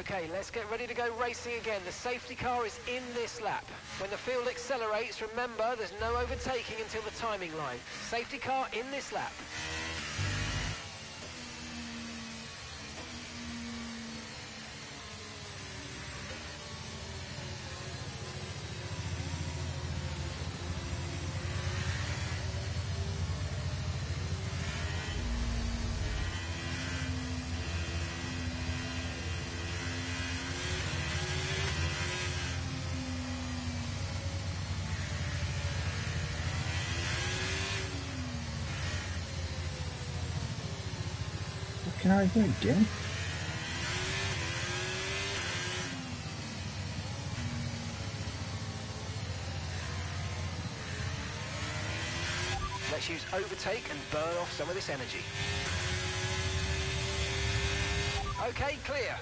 Okay, let's get ready to go racing again. The safety car is in this lap. When the field accelerates, remember there's no overtaking until the timing line. Safety car in this lap. Can I again? Let's use overtake and burn off some of this energy. Okay, clear.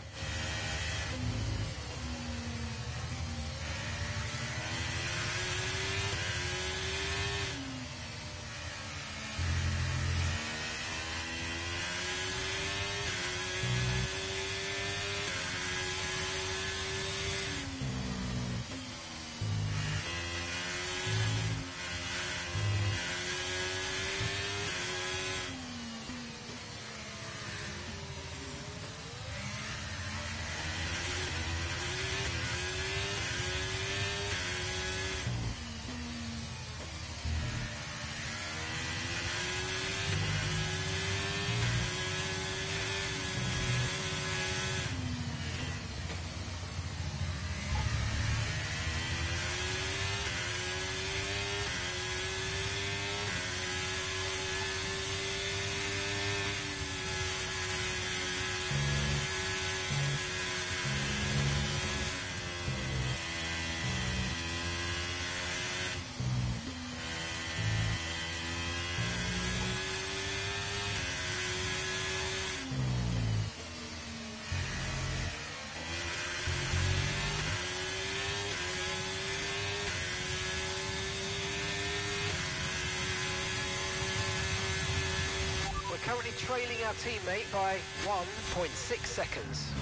Currently trailing our teammate by 1.6 seconds.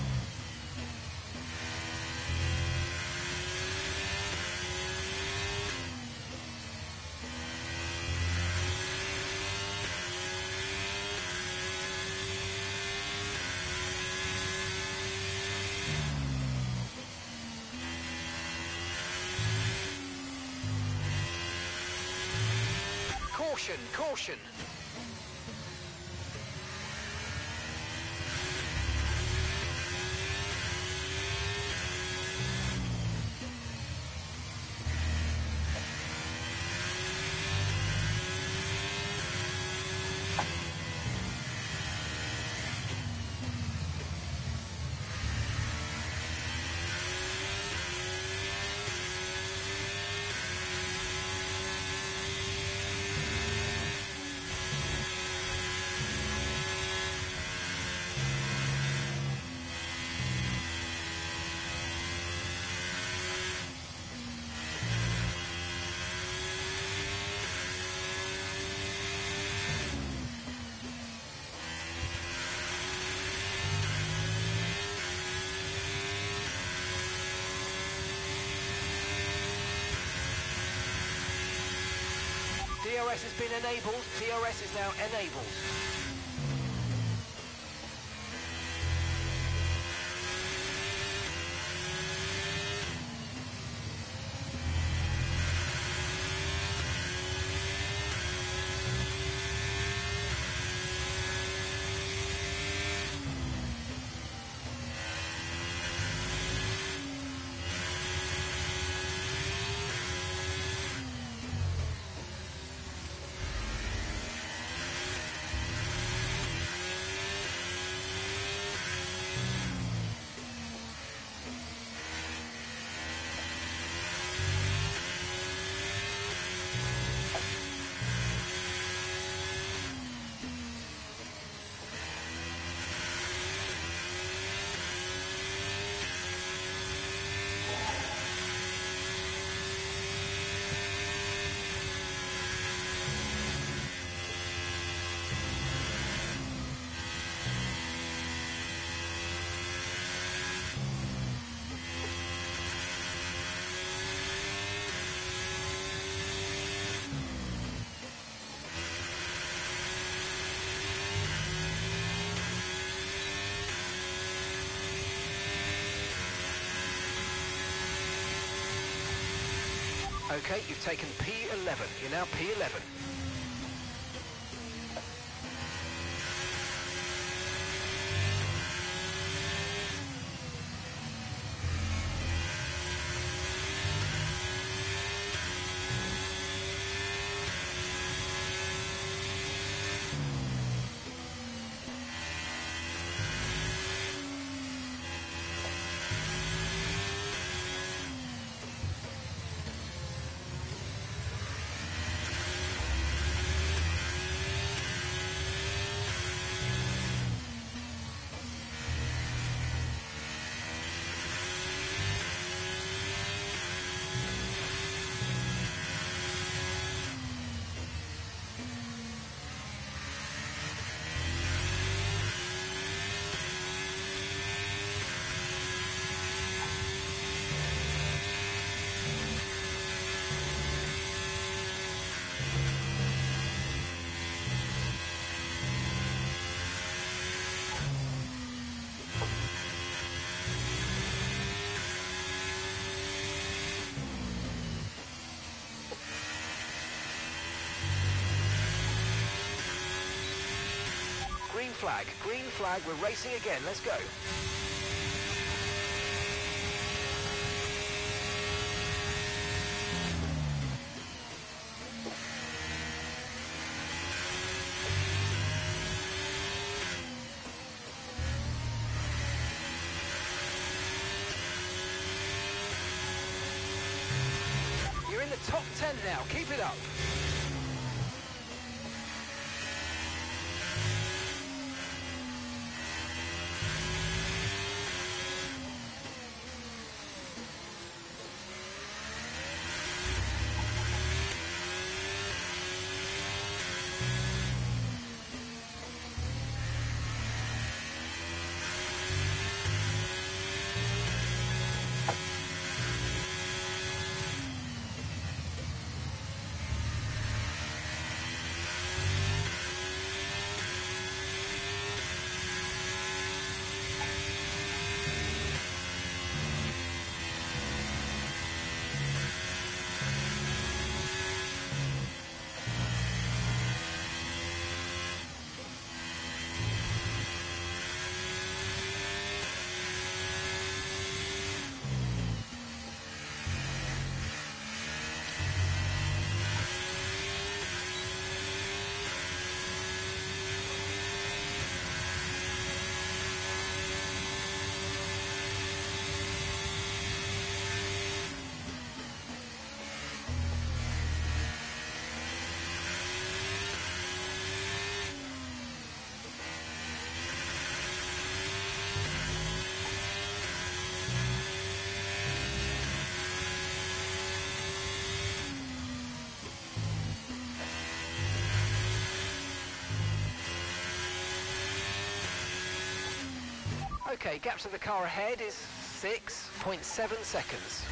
Caution, caution. DRS has been enabled. DRS is now enabled. Okay, you've taken P11. You're now P11. Flag, green flag, we're racing again, let's go. You're in the top 10 now, keep it up. Okay, gap to the car ahead is 6.7 seconds.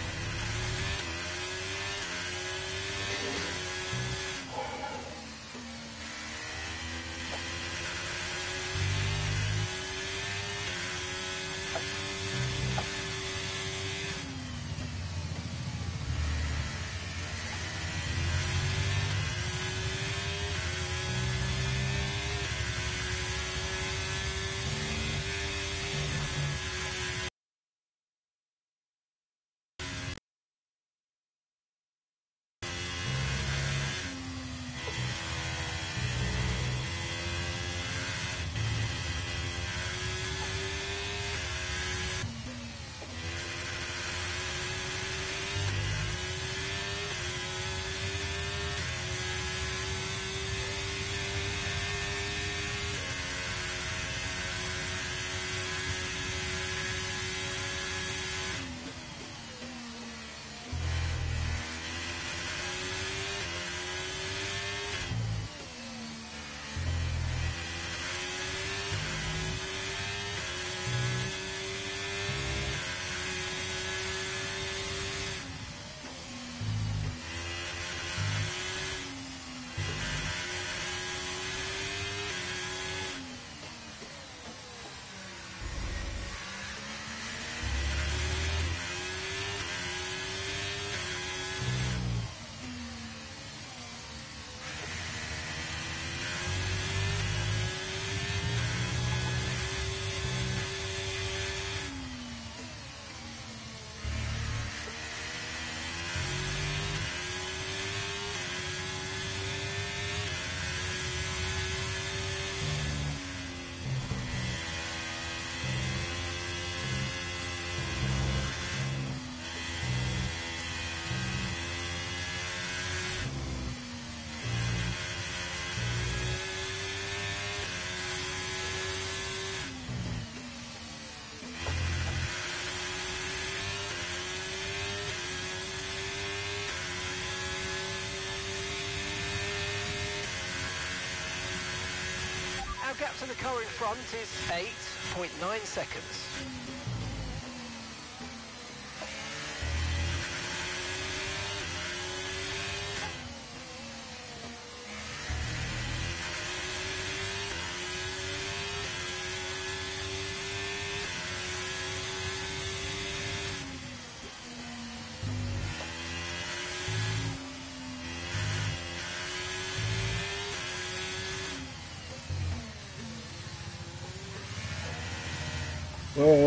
To the car in front is 8.9 seconds.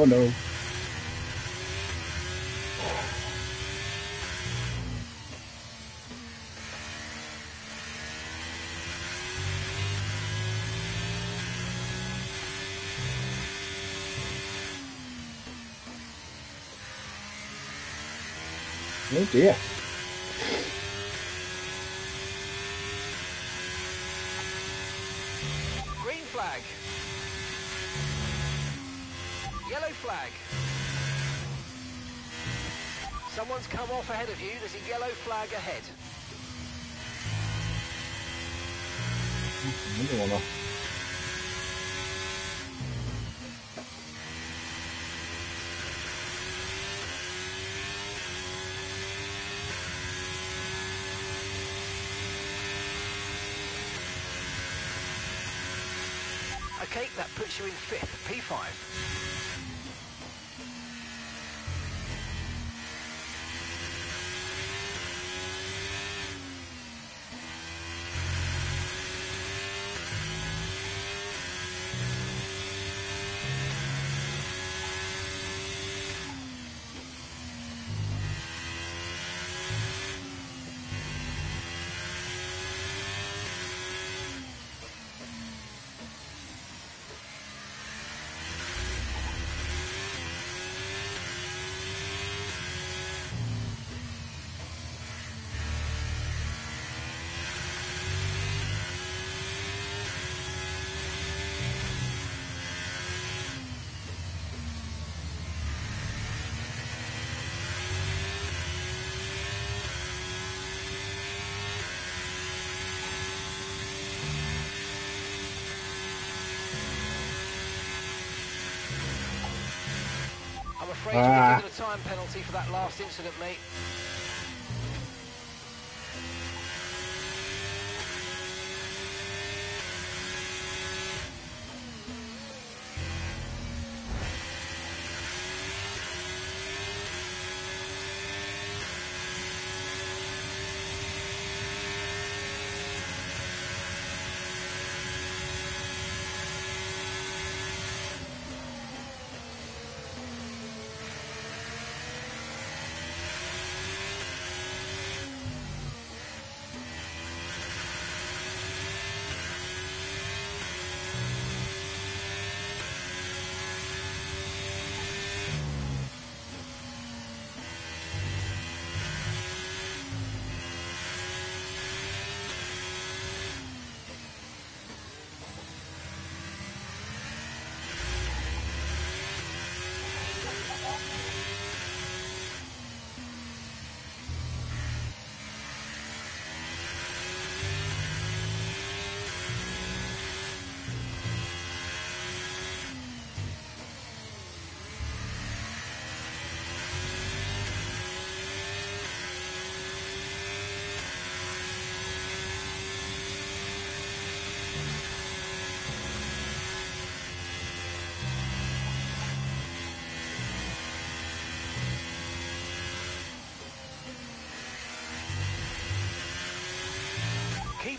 Oh no. Oh dear. Someone's come off ahead of you. There's a yellow flag ahead. Okay, that puts you in fifth, P5. I'm afraid Ah. be given a time penalty for that last incident, mate.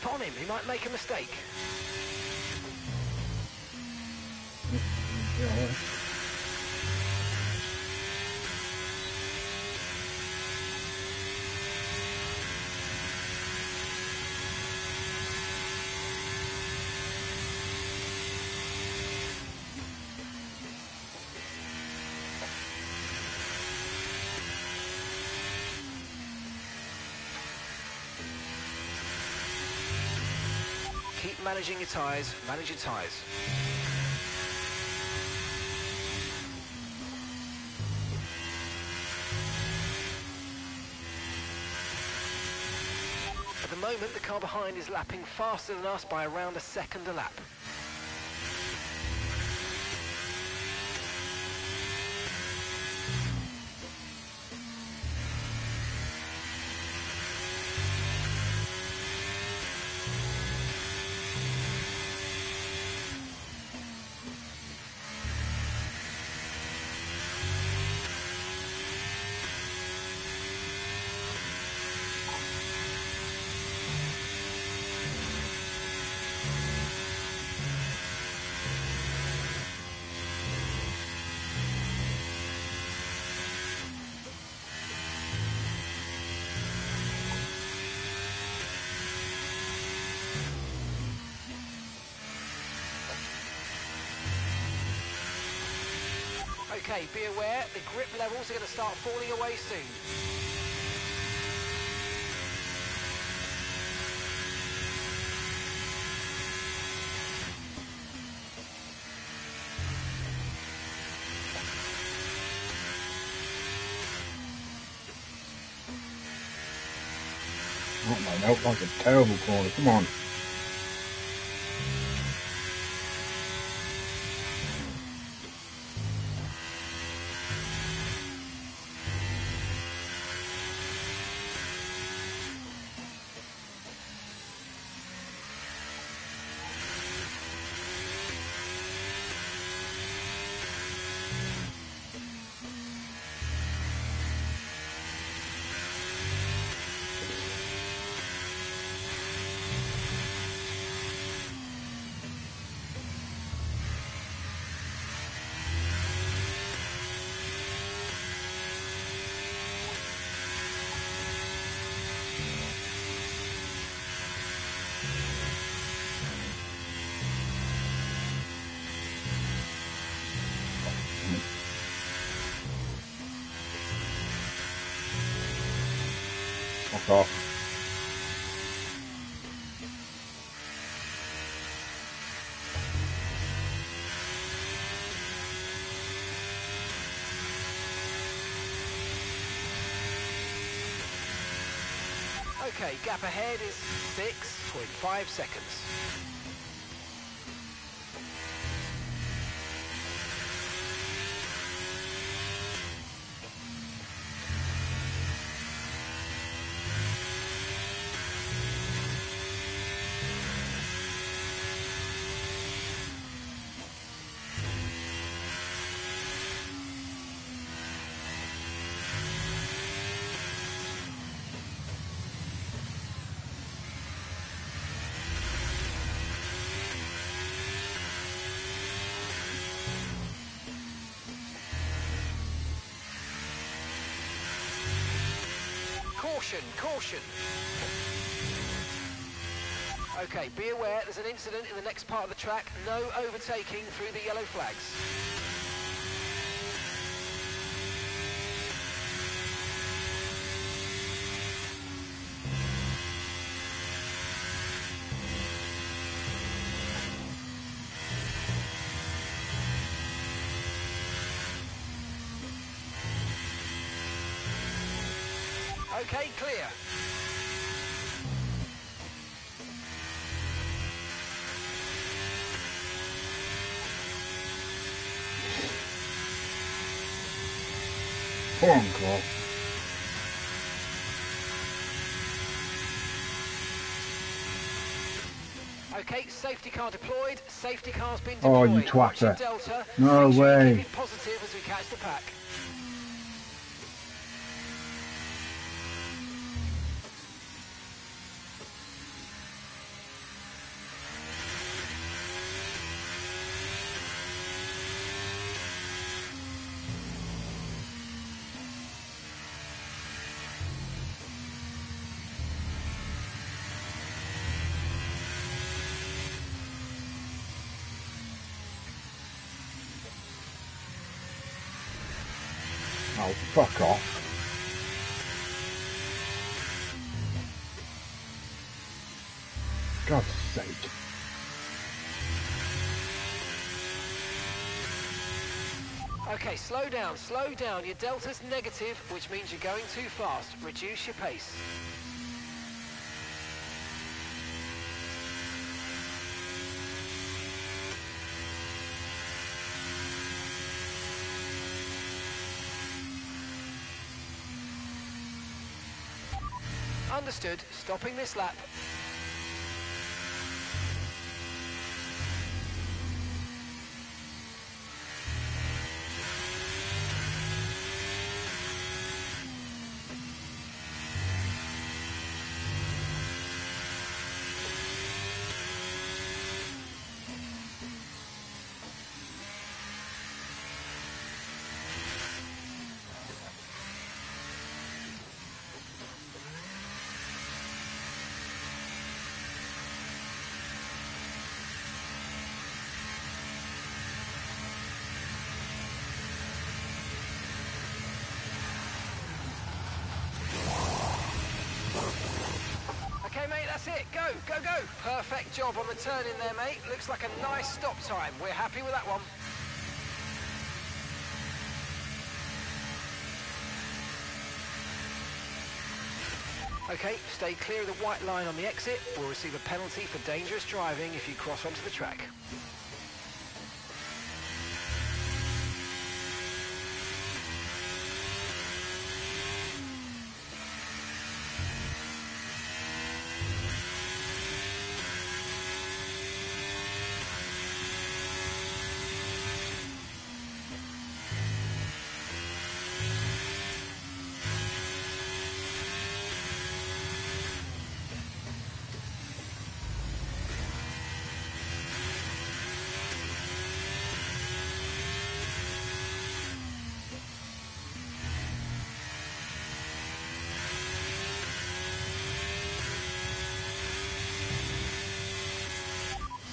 Keep on him, he might make a mistake. Keep managing your tyres, manage your tyres. At the moment, the car behind is lapping faster than us by around a second a lap. Okay, be aware, the grip levels are going to start falling away soon. Oh my, that was a terrible corner. Come on. Fuck off. Okay, gap ahead is 6.5 seconds. Caution, caution. Okay, be aware there's an incident in the next part of the track. No overtaking through the yellow flags. Okay, clear. Come on. Okay, safety car deployed. Safety car's been deployed. Oh, you twatter. No Make sure you way. Fuck off. God's sake. Okay, slow down, slow down. Your delta's negative, which means you're going too fast. Reduce your pace. Stopping this lap. Go, go, go. Perfect job on the turn in there, mate. Looks like a nice stop time. We're happy with that one. Okay, stay clear of the white line on the exit. We'll receive a penalty for dangerous driving if you cross onto the track.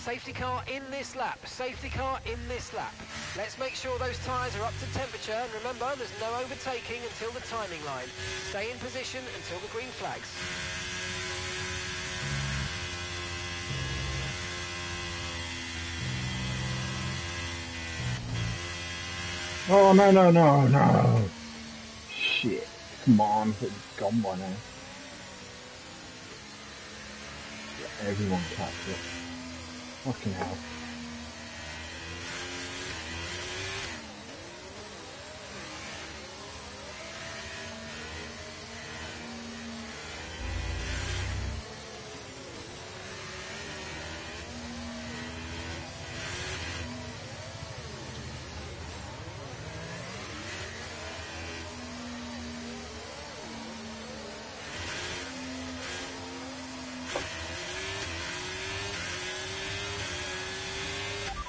Safety car in this lap. Safety car in this lap. Let's make sure those tyres are up to temperature. And remember, there's no overtaking until the timing line. Stay in position until the green flags. Oh, no, no, no, no. Shit. Come on, it's gone by now. Let everyone catch it. Fucking hell.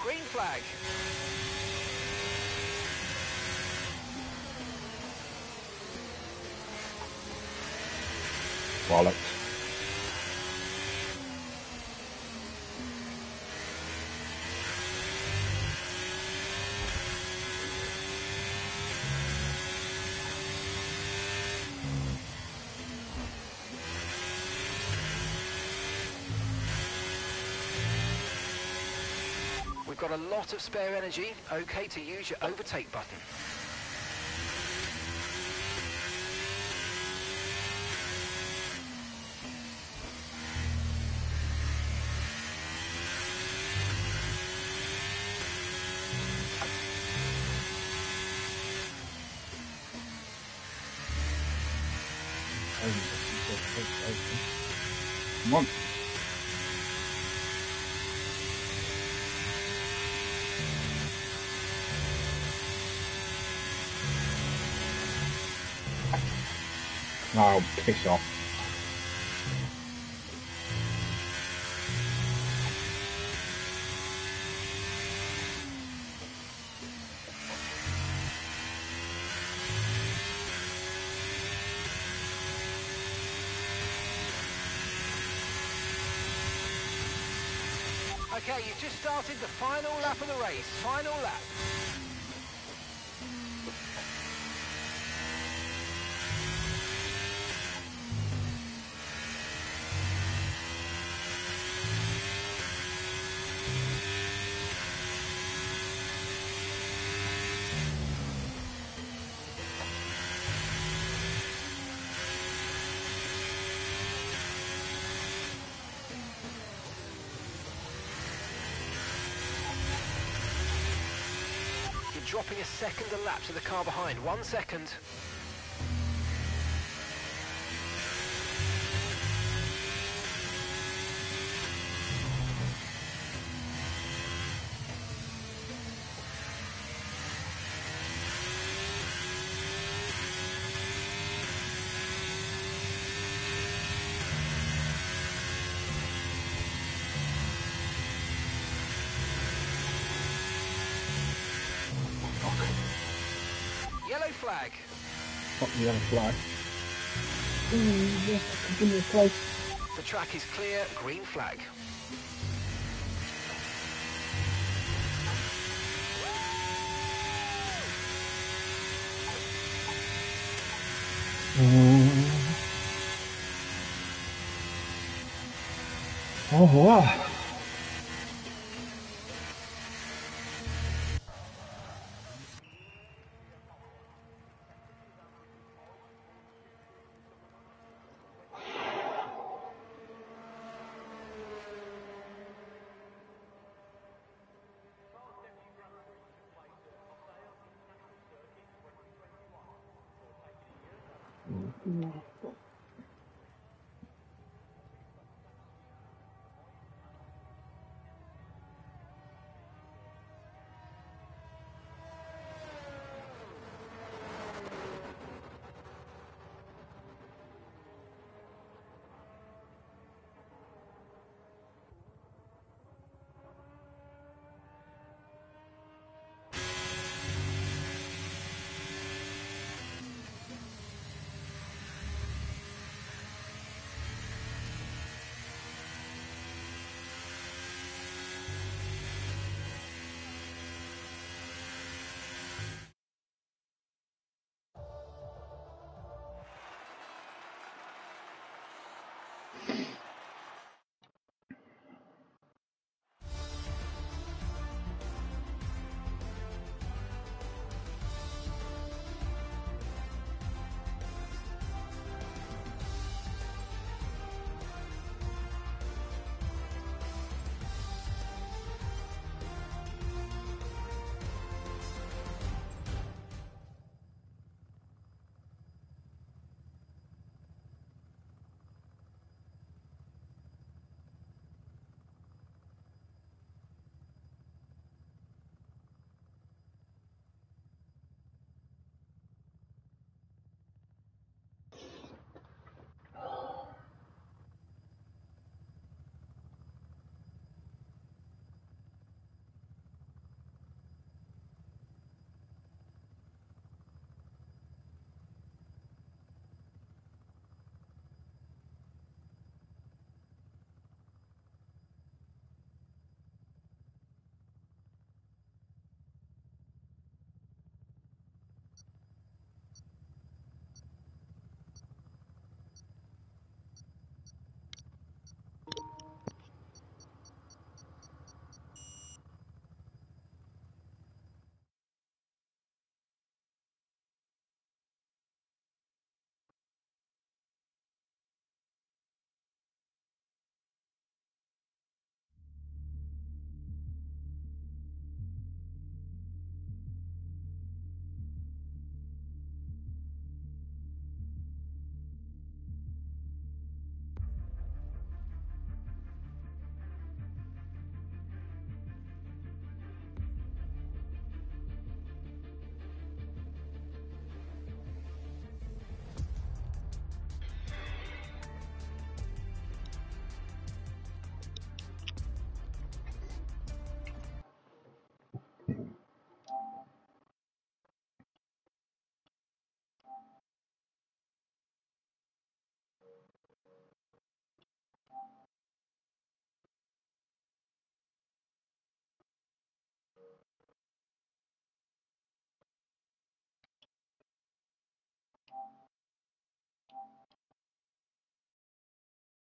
Green flag. Lot of spare energy. Okay to use your overtake button. Come on. Oh, piss off. Okay, you've just started the final lap of the race. Final lap. Dropping a second a lap to the car behind. One second. Me a place. The track is clear. Green flag. Au revoir.